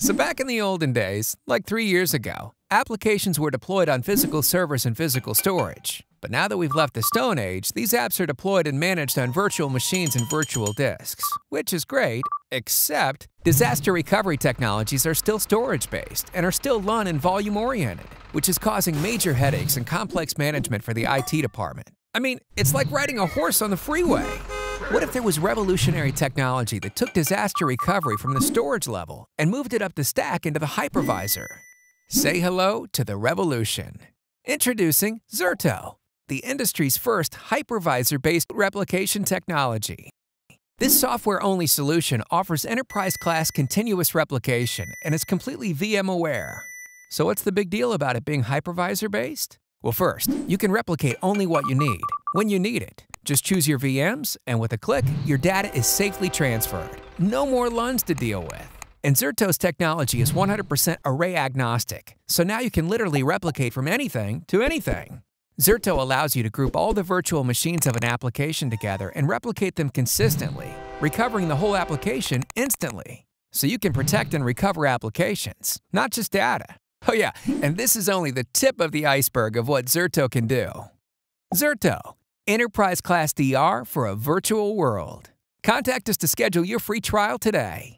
So, back in the olden days, like three years ago, applications were deployed on physical servers and physical storage. But now that we've left the Stone Age, these apps are deployed and managed on virtual machines and virtual disks, which is great, except disaster recovery technologies are still storage based and are still LUN and volume oriented, which is causing major headaches and complex management for the IT department. I mean, it's like riding a horse on the freeway. What if there was revolutionary technology that took disaster recovery from the storage level and moved it up the stack into the hypervisor? Say hello to the revolution. Introducing Zerto, the industry's first hypervisor based replication technology. This software only solution offers enterprise class continuous replication and is completely VM aware. So, what's the big deal about it being hypervisor based? Well, first, you can replicate only what you need, when you need it. Just choose your VMs, and with a click, your data is safely transferred. No more LUNs to deal with. And Zerto's technology is 100% array agnostic, so now you can literally replicate from anything to anything. Zerto allows you to group all the virtual machines of an application together and replicate them consistently, recovering the whole application instantly. So you can protect and recover applications, not just data. Oh yeah, and this is only the tip of the iceberg of what Zerto can do. Zerto, enterprise class DR for a virtual world. Contact us to schedule your free trial today.